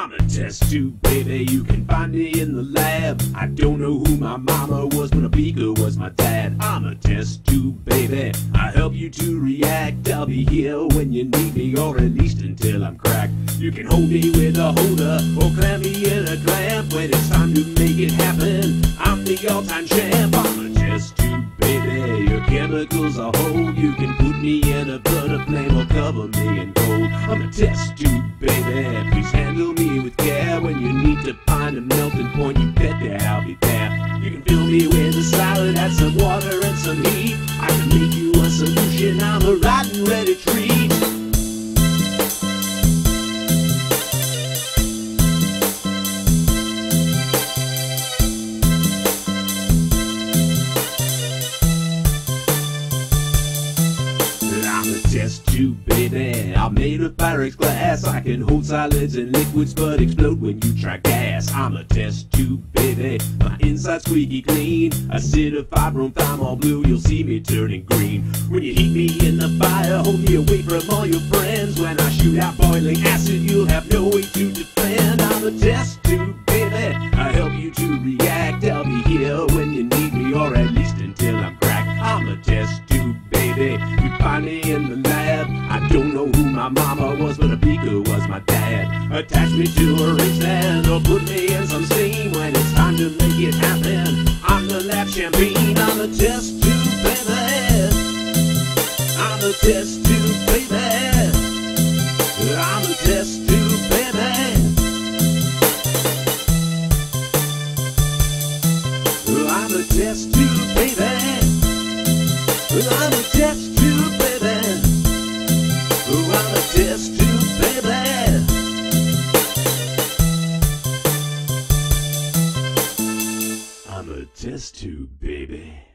I'm a test tube baby, you can find me in the lab. I don't know who my mama was, but a beaker was my dad. I'm a test tube baby, I help you to react. I'll be here when you need me, or at least until I'm cracked. You can hold me with a holder, or clamp me in a clamp. When it's time to make it happen, I'm the all-time champ. I'm a test tube baby, your chemicals are whole. You can put me in a burner flame or cover me in gold. I'm a test tube baby, please a melting point, you bet that I'll be there. You can fill me with a salad, add some water and some heat. I can make you a solution, I'm a rotten ready treat. I'm a test tube, made of Pyrex glass. I can hold solids and liquids, but explode when you try gas. I'm a test tube, baby. My inside's squeaky clean. Acidified room all blue. You'll see me turning green. When you heat me in the fire, hold me away from all your friends. When I shoot out boiling acid, you'll have no way to defend. I'm a test tube, baby. I help you to react. I'll be here when you need me, or at least until I'm cracked. I'm a test tube, baby. You find me in the lab. Don't know who my mama was, but a beaker was my dad. Attach me to a ring stand or put me in some steam when it's time to make it happen. I'm the lab champion. I'm the test tube, baby. I'm a test tube, baby. I'm the test tube, baby. I'm the test tube, test tube, baby.